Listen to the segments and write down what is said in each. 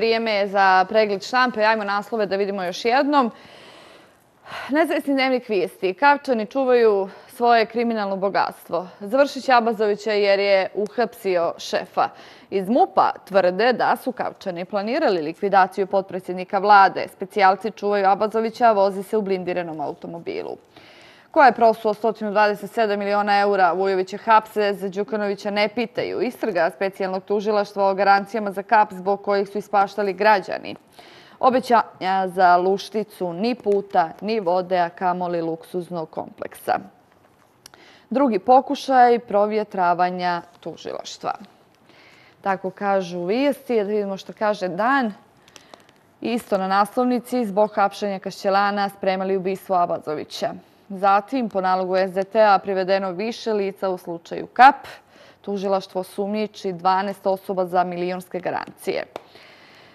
Vrijeme je za pregled štampe. Ajmo naslove da vidimo još jednom. Nezavisni dnevnik vijesti. Kavčani čuvaju svoje kriminalno bogatstvo. Završić Abazovića jer je uhapsio šefa. Iz MUPA tvrde da su Kavčani planirali likvidaciju potpredsjednika vlade. Specijalci čuvaju Abazovića, vozi se u blindiranom automobilu. Koja je prosuo 127 miliona eura? Vujoviće hapse za Đukanovića ne pitaju. Istrga specijalnog tužilaštva o garancijama za kap zbog kojih su ispaštali građani. Obećanja za lušticu ni puta, ni vode, a kamoli luksuznog kompleksa. Drugi pokušaj provjetravanja tužilaštva. Tako kažu vijesti. Da vidimo što kaže Dan. Isto na naslovnici zbog hapšanja Kašćelana spremali ubistvo Abazovića. Zatim, po nalogu SDT-a, privedeno više lica u slučaju KAP. Tužilaštvo sumnjiči 12 osoba za milijonske garancije.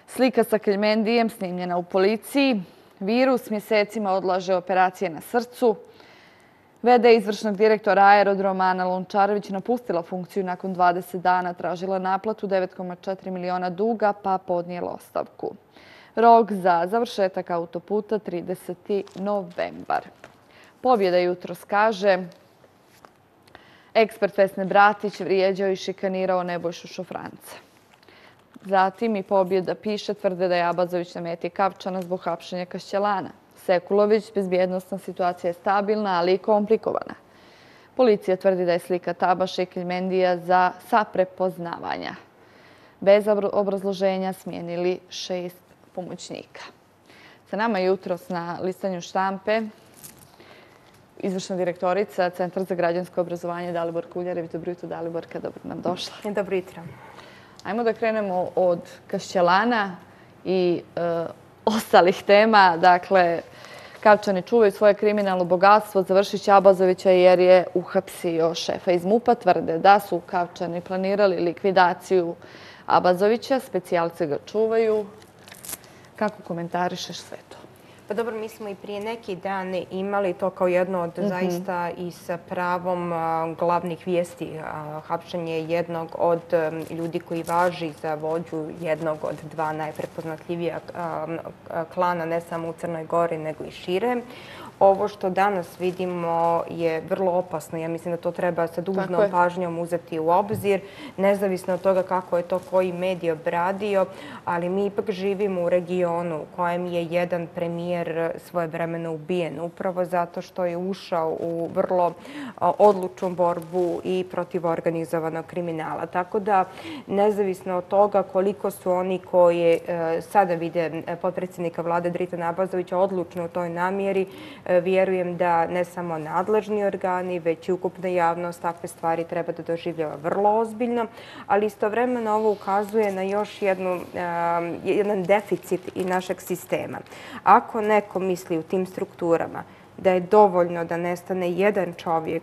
Slika sa Keljmendijem snimljena u policiji. Virus mjesecima odlaže operacije na srcu. VD izvršnog direktora aerodroma Ana Lončarević napustila funkciju nakon 20 dana, tražila naplatu 9,4 miliona duga pa podnijela ostavku. Rok za završetak autoputa 30. novembar. Pobjeda jutros kaže Ekspert Vesne Bratić vrijeđao i šikanirao Nebojšu Šofranca. Zatim i pobjeda piše, tvrde da je Abazović na meti Kavčana zbog hapšenja Kašćelana. Sekulović, bezbjednostna situacija je stabilna, ali i komplikovana. Policija tvrdi da je slika Tabaša i Kiljmendija za prepoznavanja. Bez obrazloženja smijenili šest pomoćnika. Sa nama jutros na listanju štampe izvršna direktorica Centra za građansko obrazovanje Dalibor Kuljarević. Dobro jutro, Daliborka, dobro nam došla. Dobro jutro. Ajmo da krenemo od Kašćelana i e, ostalih tema. Dakle, Kavčani čuvaju svoje kriminalno bogatstvo, završit će Abazovića jer je uhapsio šefa iz MUPA. Tvrde da su Kavčani planirali likvidaciju Abazovića, specijalce ga čuvaju. Kako komentarišeš sve to? Pa dobro, mi smo i prije neki dan imali to kao jedno od mhm. zaista i sa pravom glavnih vijesti. Hapšanje jednog od ljudi koji važi za vođu jednog od dva najprepoznatljivija klana, ne samo u Crnoj Gori, nego i šire ovo što danas vidimo je vrlo opasno. Ja mislim da to treba sa dužnom pažnjom uzeti u obzir, nezavisno od toga kako je to koji medij obradio, ali mi ipak živimo u regionu u kojem je jedan premijer svoje vremena ubijen, upravo zato što je ušao u vrlo odlučnu borbu i protiv organizovanog kriminala. Tako da, nezavisno od toga koliko su oni koji e, sada vide potpredsjednika vlade Drita Nabazovića odlučno u toj namjeri, e, vjerujem da ne samo nadležni organi, već i ukupna javnost takve stvari treba da doživljava vrlo ozbiljno, ali istovremeno ovo ukazuje na još e, jedan deficit i našeg sistema. Ako neko misli u tim strukturama da je dovoljno da nestane jedan čovjek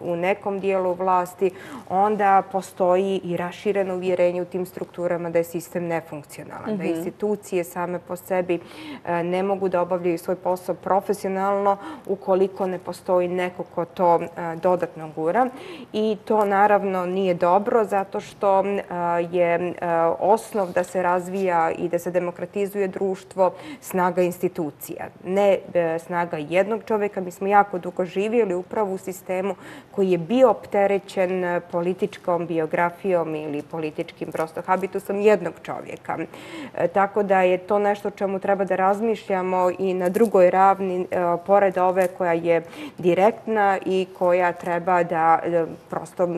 u nekom dijelu vlasti, onda postoji i rašireno uvjerenje u tim strukturama da je sistem nefunkcionalan, da mhm. institucije same po sebi e, ne mogu da obavljaju svoj posao profesionalno ukoliko ne postoji neko ko to e, dodatno gura. I to naravno nije dobro zato što e, je osnov da se razvija i da se demokratizuje društvo snaga institucija, ne snaga jednog čovjeka. Mi smo jako dugo živjeli upravo u sistemu koji je bio opterećen političkom biografijom ili političkim prosto habitusom jednog čovjeka. E, tako da je to nešto čemu treba da razmišljamo i na drugoj ravni, e, pored ove koja je direktna i koja treba da e, prosto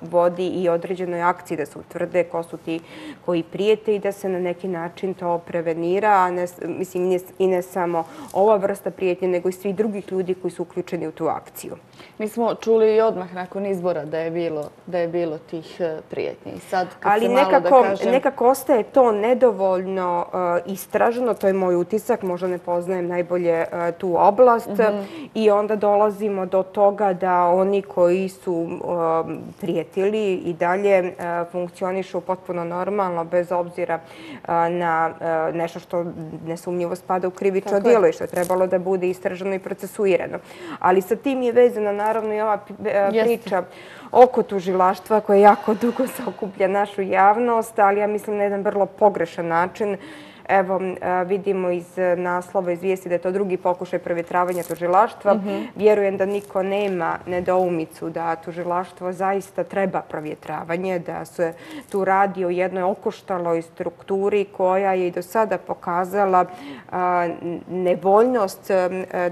vodi i određenoj akciji da se utvrde ko su ti koji prijete i da se na neki način to prevenira, a ne, mislim i ne samo ova vrsta prijetnje, nego i svi drugih ljudi koji su uključeni u tu akciju. Mi smo čuli i odmah nakon izbora da je bilo, da je bilo tih e, prijetnji. Sad, kad Ali nekako, da kažem... nekako ostaje to nedovoljno uh, istraženo, to je moj utisak, možda ne poznajem najbolje uh, tu oblast mm -hmm. i onda dolazimo do toga da oni koji su uh, prijetili i dalje funkcionišu potpuno normalno, bez obzira na nešto što nesumnjivo spada u krivično dijelo i što je trebalo da bude istraženo i procesuirano. Ali sa tim je vezana naravno i ova priča oko tužilaštva koja jako dugo zaokuplja našu javnost, ali ja mislim na jedan vrlo pogrešan način. Evo, vidimo iz naslova iz vijesti da je to drugi pokušaj prevjetravanja tužilaštva. Mhm. Vjerujem da niko nema nedoumicu da tužilaštvo zaista treba provjetravanje, da se tu radi o jednoj okoštaloj strukturi koja je i do sada pokazala nevoljnost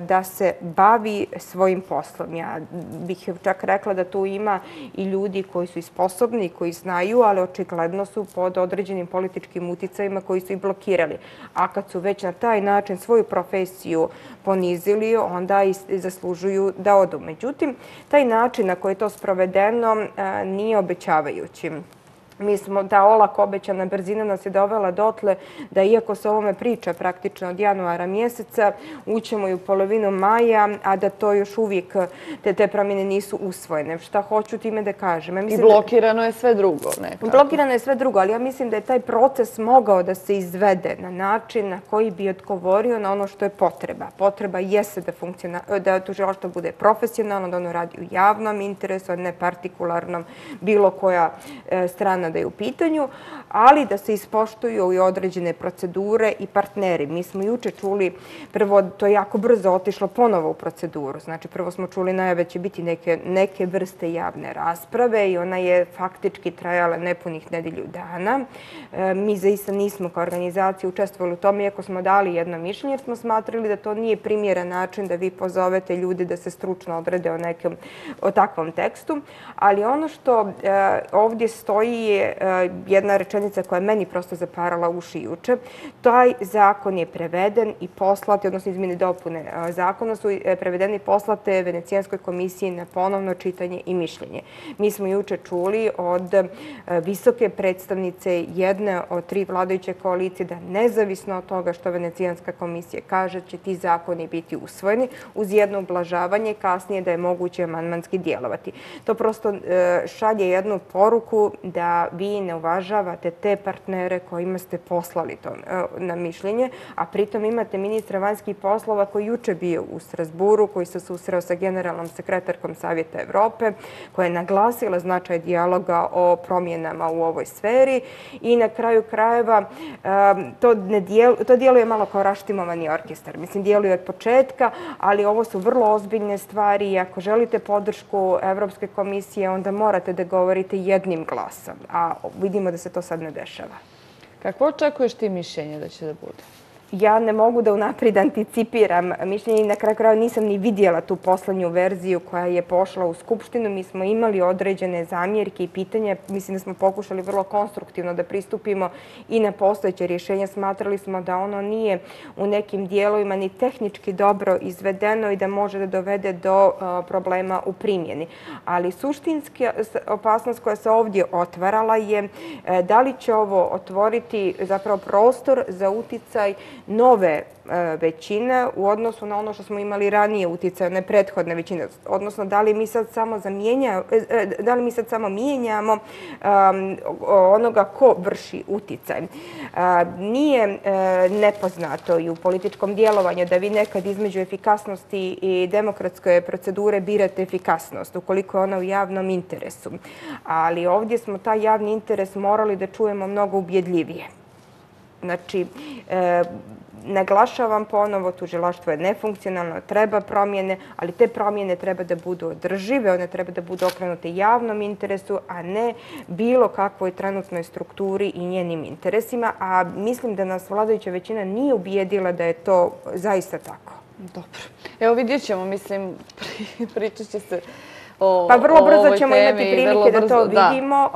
da se bavi svojim poslom. Ja bih čak rekla da tu ima i ljudi koji su i sposobni, koji znaju, ali očigledno su pod određenim političkim uticajima koji su i blokirali želi. A kad su već na taj način svoju profesiju ponizili, onda i zaslužuju da odu. Međutim, taj način na koji je to sprovedeno e, nije obećavajući. Mi smo, ta olako obećana brzina nas je dovela dotle da iako se ovome priča praktično od januara mjeseca, ućemo i u polovinu maja, a da to još uvijek te, te promjene nisu usvojene. Šta hoću time da kažem? Ja I blokirano je sve drugo nekako. Blokirano je sve drugo, ali ja mislim da je taj proces mogao da se izvede na način na koji bi odgovorio na ono što je potreba. Potreba jeste da, tužilaštvo bude profesionalno, da ono radi u javnom interesu, a ne partikularnom bilo koja e, strana da je u pitanju, ali da se ispoštuju i određene procedure i partneri. Mi smo juče čuli, prvo, to je jako brzo otišlo ponovo u proceduru. Znači, prvo smo čuli najave će biti neke, neke vrste javne rasprave i ona je faktički trajala nepunih nedelju dana. E, mi zaista nismo kao organizacija učestvovali u tome, iako smo dali jedno mišljenje, jer smo smatrali da to nije primjeran način da vi pozovete ljudi da se stručno odrede o nekom o takvom tekstu. Ali ono što e, ovdje stoji je je e, jedna rečenica koja je meni prosto zaparala uši juče. Taj zakon je preveden i poslati, odnosno izmjene dopune e, zakona su e, prevedene prevedeni i poslate Venecijanskoj komisiji na ponovno čitanje i mišljenje. Mi smo juče čuli od visoke predstavnice jedne od tri vladajuće koalicije da nezavisno od toga što Venecijanska komisija kaže će ti zakoni biti usvojeni uz jedno ublažavanje kasnije da je moguće manmanski djelovati. To prosto šalje jednu poruku da vi ne uvažavate te partnere kojima ste poslali to e, na mišljenje, a pritom imate ministra vanjskih poslova koji juče bio u Strasburu, koji se susreo sa generalnom sekretarkom Savjeta Evrope, koja je naglasila značaj dijaloga o promjenama u ovoj sferi i na kraju krajeva e, to, ne dijel, to dijeluje malo kao raštimovani orkestar. Mislim, dijeluje od početka, ali ovo su vrlo ozbiljne stvari i ako želite podršku Evropske komisije, onda morate da govorite jednim glasom a vidimo da se to sad ne dešava. Kako očekuješ ti mišljenje da će da bude? Ja ne mogu da unaprijed anticipiram mišljenje i na kraju kraja nisam ni vidjela tu poslednju verziju koja je pošla u Skupštinu. Mi smo imali određene zamjerke i pitanja. Mislim da smo pokušali vrlo konstruktivno da pristupimo i na postojeće rješenje. Smatrali smo da ono nije u nekim dijelovima ni tehnički dobro izvedeno i da može da dovede do e, problema u primjeni. Ali suštinski opasnost koja se ovdje otvarala je e, da li će ovo otvoriti zapravo prostor za uticaj nove e, većine u odnosu na ono što smo imali ranije uticaje, ne prethodne većine. Odnosno, da li mi sad samo, zamijenja, e, e, da li mi sad samo mijenjamo onoga ko vrši uticaj. Nije nepoznato i u političkom djelovanju da vi nekad između efikasnosti i demokratske procedure birate efikasnost, ukoliko je ona u javnom interesu. Ali ovdje smo taj javni interes morali da čujemo mnogo ubjedljivije. Znači, naglašavam ponovo, tužilaštvo je nefunkcionalno, treba promjene, ali te promjene treba da budu održive, one treba da budu okrenute javnom interesu, a ne bilo kakvoj trenutnoj strukturi i njenim interesima. A mislim da nas vladajuća većina nije ubijedila da je to zaista tako. Dobro. Evo vidjet ćemo, mislim, pričat će se Pa vrlo brzo ćemo imati prilike da to vidimo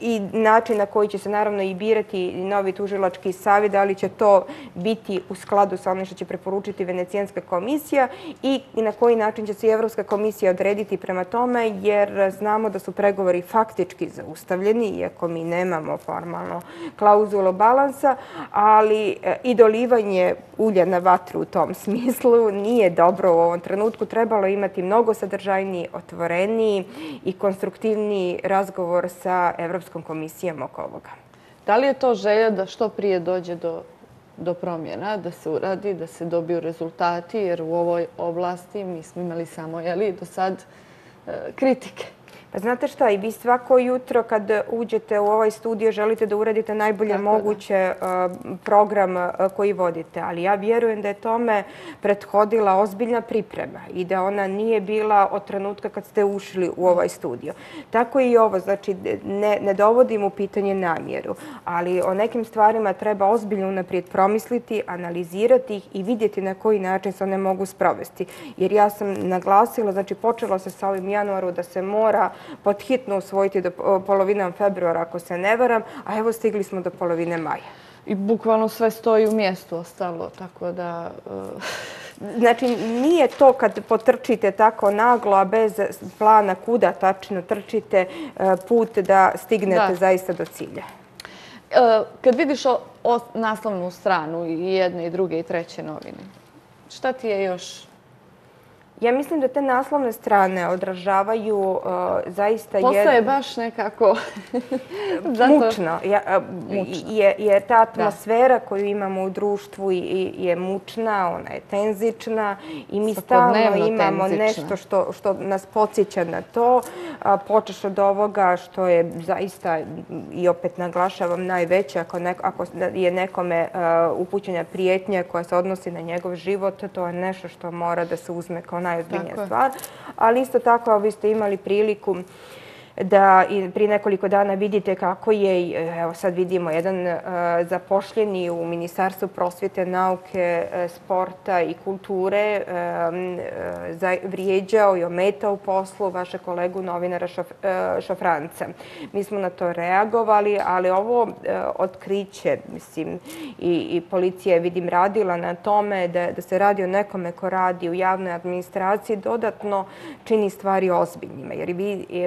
i način na koji će se naravno i birati novi tužilački savjet, da li će to biti u skladu sa onim što će preporučiti Venecijanska komisija i na koji način će se Evropska komisija odrediti prema tome, jer znamo da su pregovori faktički zaustavljeni, iako mi nemamo formalno klauzulu balansa, ali e, i dolivanje ulja na vatru u tom smislu nije dobro u ovom trenutku. Trebalo imati mnogo sadržajniji otvoreniji i konstruktivniji razgovor sa Evropskom komisijom oko ovoga. Da li je to želja da što prije dođe do do promjena, da se uradi, da se dobiju rezultati, jer u ovoj oblasti mi smo imali samo, jeli, do sad e, kritike. Pa znate šta, i vi svako jutro kad uđete u ovaj studio želite da uradite najbolje moguće program koji vodite. Ali ja vjerujem da je tome prethodila ozbiljna priprema i da ona nije bila od trenutka kad ste ušli u ovaj studio. Tako i ovo, znači ne dovodim u pitanje namjeru, ali o nekim stvarima treba ozbiljno naprijed promisliti, analizirati ih i vidjeti na koji način se one mogu sprovesti. Jer ja sam naglasila, znači počelo se sa ovim januaru da se mora podhitno usvojiti do polovinom februara, ako se ne varam, a evo stigli smo do polovine maja. I bukvalno sve stoji u mjestu ostalo, tako da... E, znači, nije to kad potrčite tako naglo, a bez plana kuda tačno trčite e, put da stignete zaista do cilja. E, kad vidiš naslovnu stranu i jedne i druge i treće novine, šta ti je još Ja mislim da te naslovne strane odražavaju uh, zaista... Posao je baš nekako... Mučno. Je ta atmosfera koju imamo u društvu je mučna, ona je tenzična i mi stalno imamo nešto što nas podsjeća na to. Počeš od ovoga što je zaista, i opet naglašavam, najveće. Ako je nekome uh, upućenja prijetnja koja se odnosi na njegov život, to je nešto što mora da se uzme kao najozbiljnija stvar. Ali isto tako, vi ste imali priliku da pri nekoliko dana vidite kako je, evo sad vidimo, jedan e, zapošljeni u Ministarstvu prosvjete, nauke, e, sporta i kulture e, vrijeđao i ometao poslu vaše kolegu novinara Šofranca. Mi smo na to reagovali, ali ovo otkriće, mislim, i policija je, vidim, radila na tome da se radi o nekome ko radi u javnoj administraciji, dodatno čini stvari ozbiljnjima. Jer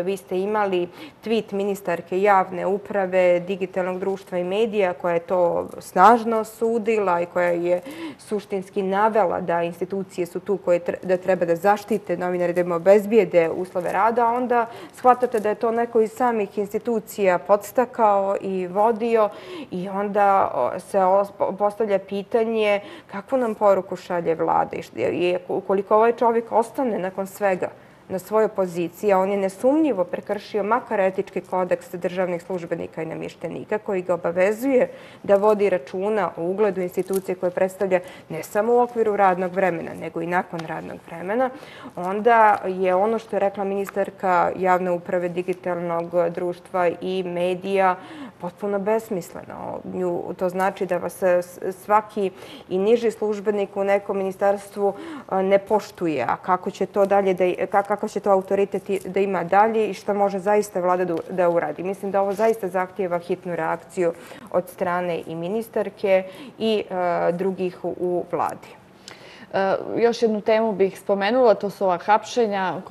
vi ste imali imali tweet ministarke javne uprave, digitalnog društva i medija koja je to snažno osudila i koja je suštinski navela da institucije su tu koje da treba da zaštite novinare, da im obezbijede uslove rada, onda shvatate da je to neko iz samih institucija podstakao i vodio i onda se postavlja pitanje kakvu nam poruku šalje vlada i koliko ovaj čovjek ostane nakon svega na svojoj poziciji, a on je nesumnjivo prekršio makar etički kodeks državnih službenika i namještenika koji ga obavezuje da vodi računa o ugledu institucije koje predstavlja ne samo u okviru radnog vremena, nego i nakon radnog vremena, onda je ono što je rekla ministarka javne uprave digitalnog društva i medija potpuno besmisleno. To znači da vas svaki i niži službenik u nekom ministarstvu eh, ne poštuje, a kako će to dalje da kakav će to autoritet da ima dalje i što može zaista vlada da uradi. Mislim da ovo zaista zahtjeva hitnu reakciju od strane i ministarke i e, drugih u vladi. E, još jednu temu bih spomenula, to su ova hapšenja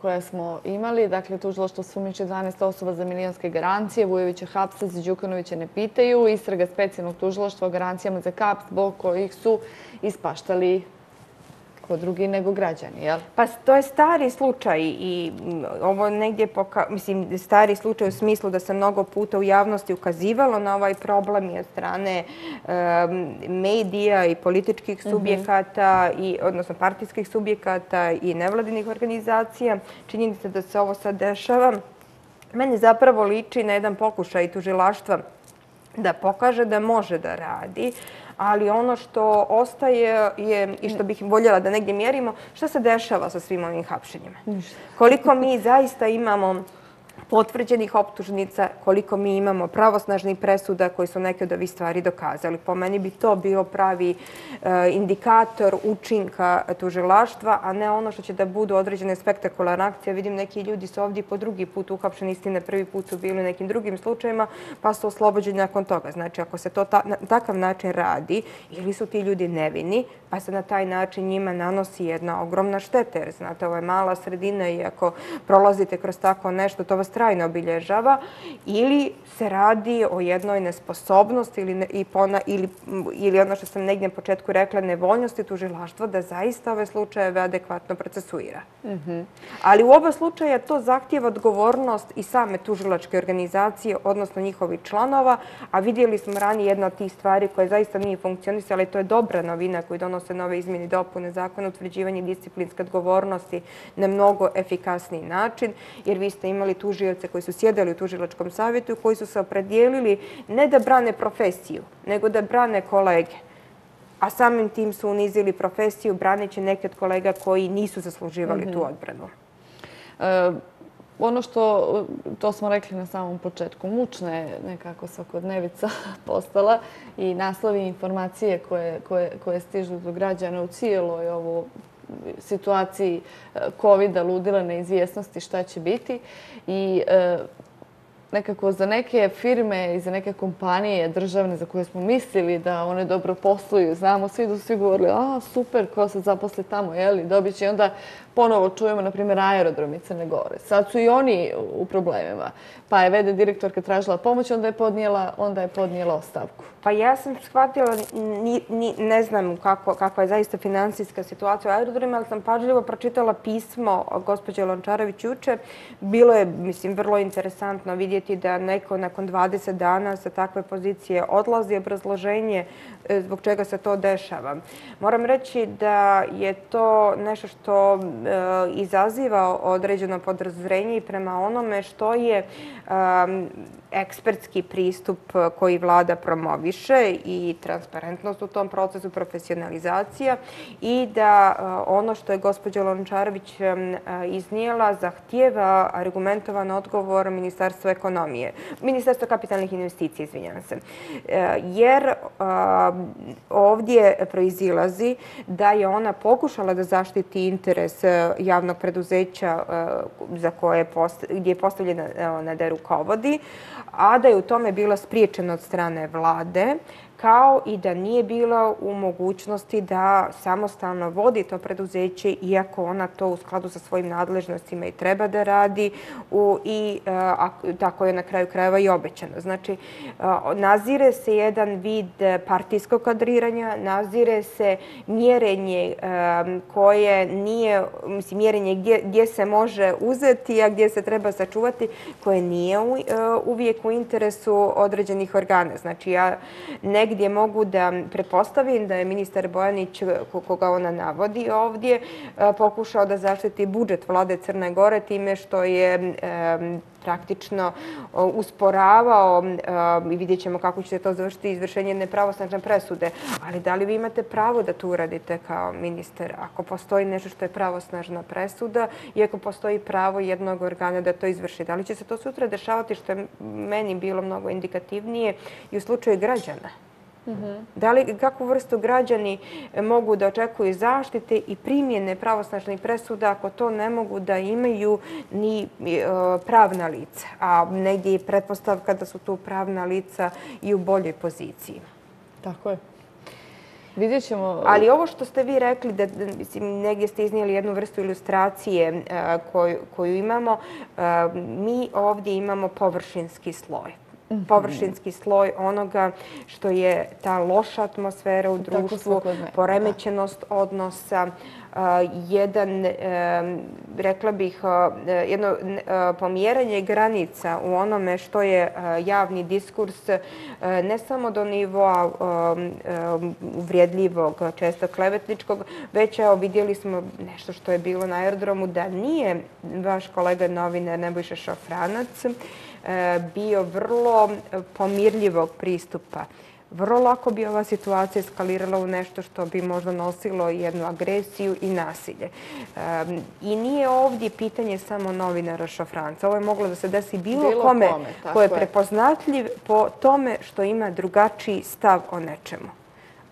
koja smo imali. Dakle, tužilo što su 12 osoba za milijonske garancije. Vujovića hapsa za Đukanovića ne pitaju. Istraga specijalnog tužiloštva o garancijama za kap zbog kojih su ispaštali ko drugi nego građani, jel? Pa to je stari slučaj i ovo negdje poka... Mislim, stari slučaj u smislu da se mnogo puta u javnosti ukazivalo na ovaj problem i od strane medija i političkih mhm. subjekata, i, odnosno partijskih subjekata i nevladinih organizacija. Činjenica da se ovo sad dešava. Meni zapravo liči na jedan pokušaj tužilaštva da pokaže da može da radi, ali ono što ostaje je, i što bih voljela da negdje mjerimo, šta se dešava sa svim ovim hapšenjima? Koliko mi zaista imamo potvrđenih optužnica, koliko mi imamo pravosnažnih presuda koji su neke od ovih stvari dokazali. Po meni bi to bio pravi e, indikator učinka tužilaštva, a ne ono što će da budu određene spektakularne akcije. Vidim neki ljudi su ovdje po drugi put uhapšeni, istine prvi put su bili u nekim drugim slučajima, pa su oslobođeni nakon toga. Znači, ako se to na takav način radi, ili su ti ljudi nevini, pa se na taj način njima nanosi jedna ogromna šteta, jer znate, ovo je mala sredina i ako prolazite kroz tako nešto, to vas treba trajno obilježava ili se radi o jednoj nesposobnosti ili ono što sam negdje na početku rekla, nevoljnosti tužilaštva da zaista ove slučajeve adekvatno procesuira. Mhm. Ali u oba slučaja to zahtjeva odgovornost i same tužilačke organizacije, odnosno njihovi članova, a vidjeli smo ranije jedna od tih stvari koje zaista nije funkcionisala i to je dobra novina koju donose nove izmjene i dopune zakona, utvrđivanje disciplinske odgovornosti na mnogo efikasniji način, jer vi ste imali tužioce koji su sjedali u tužilačkom savjetu koji su se opredijelili ne da brane profesiju, nego da brane kolege. A samim tim su unizili profesiju braneći neke od kolega koji nisu zasluživali tu mhm. odbranu. E, ono što, to smo rekli na samom početku, mučna je nekako svakodnevica postala i naslovi informacije koje, koje, koje stižu do građana u cijeloj ovo situaciji eh, COVID-a, ludila, neizvjesnosti šta će biti. I eh, nekako za neke firme i za neke kompanije državne za koje smo mislili da one dobro posluju, znamo, svi da su svi govorili, a super, ko se zaposli tamo, jeli, dobit će. onda ponovo čujemo, na primjer, aerodromi Crne Gore. Sad su i oni u problemima. Pa je vede direktorka tražila pomoć, onda je podnijela, onda je podnijela ostavku. Pa ja sam shvatila, ne znam kako, kakva je zaista finansijska situacija u aerodromima, ali sam pažljivo pročitala pismo gospođe Lončarović juče. Bilo je, mislim, vrlo interesantno vidjeti da neko nakon 20 dana sa takve pozicije odlazi obrazloženje e, zbog čega se to dešava. Moram reći da je to nešto što e, izaziva određeno podrazrenje i prema onome što je ekspertski pristup eh, koji vlada promoviše i transparentnost u tom procesu, profesionalizacija i da eh, ono što je gospođa Lončarović eh, iznijela zahtjeva argumentovan odgovor Ministarstva ekonomije, Ministarstva kapitalnih investicija, izvinjam se. Jer ovdje proizilazi da je ona pokušala da zaštiti interes javnog preduzeća za koje gdje je postavljena na da rukovodi, a da je u tome bila spriječena od strane vlade, kao i da nije bila u mogućnosti da samostalno vodi to preduzeće, iako ona to u skladu sa svojim nadležnostima i treba da radi i e, tako je na kraju krajeva i obećano. Znači, e, nazire se jedan vid partijskog kadriranja, nazire se mjerenje e, koje nije, mislim, mjerenje gdje se može uzeti, a gdje se treba sačuvati, koje nije uvijek u interesu određenih organa. Znači, ja ne negdje mogu da pretpostavim da je ministar Bojanić, koga ona navodi ovdje, e, pokušao da zaštiti budžet vlade Crne Gore time što je e, praktično e, usporavao i vidjet ćemo kako ćete to završiti izvršenje nepravosnažne presude. Ali da li vi imate pravo da to uradite kao minister ako postoji nešto što je pravosnažna presuda i ako postoji pravo jednog organa da to izvrši? Da li će se to sutra dešavati što je meni bilo mnogo indikativnije i u slučaju građana? Da li, kakvu vrstu građani mogu da očekuju zaštite i primjene pravosnažnih presuda ako to ne mogu da imaju ni e, pravna lica? A negdje je pretpostavka da su tu pravna lica i u boljoj poziciji. Tako je. Vidjet ćemo... Ali ovo što ste vi rekli, da negdje ste iznijeli jednu vrstu ilustracije e, koju imamo, mi ovdje imamo površinski sloj. Površinski sloj onoga što je ta loša atmosfera u društvu, poremećenost odnosa, jedan, rekla bih, jedno pomjeranje granica u onome što je javni diskurs, ne samo do nivoa uvrijedljivog, često klevetničkog, već evo vidjeli smo nešto što je bilo na aerodromu, da nije vaš kolega novinar Nebojša Šofranac, E, bio vrlo pomirljivog pristupa. Vrlo lako bi ova situacija eskalirala u nešto što bi možda nosilo jednu agresiju i nasilje. E, I nije ovdje pitanje samo novinara Šofranca. Ovo je moglo da se desi bilo kome ko je prepoznatljiv po tome što ima drugačiji stav o nečemu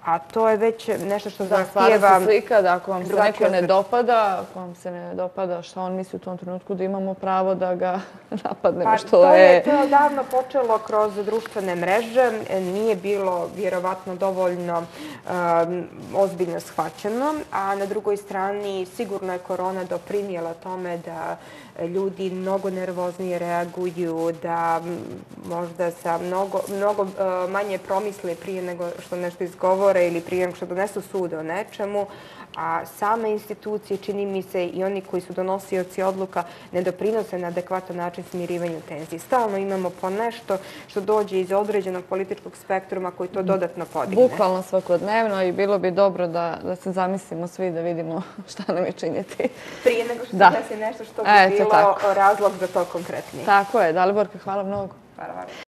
A to je već nešto što Da, stvara zahtijeva... se slika da ako vam se neko ne dopada, ako vam se ne dopada šta on misli u tom trenutku, da imamo pravo da ga napadnemo, Pa, što to je... je, to je odavno počelo kroz društvene mreže. Nije bilo vjerovatno dovoljno um, ozbiljno shvaćeno, a na drugoj strani sigurno je korona doprinijela tome da ljudi mnogo nervoznije reaguju, da možda sa mnogo, mnogo uh, manje promisle prije nego što nešto izgovore ili prije nego što donesu sude o nečemu, a same institucije, čini mi se, i oni koji su donosioci odluka ne doprinose na adekvatan način smirivanju tenzije. Stalno imamo po nešto što dođe iz određenog političkog spektruma koji to dodatno podigne. Bukvalno svakodnevno i bilo bi dobro da, da se zamislimo svi da vidimo šta nam je činiti. Prije nego što Da. se nešto što bi Eto, bilo tako. razlog za to konkretnije. Tako je, Daliborka, hvala mnogo. Hvala vam.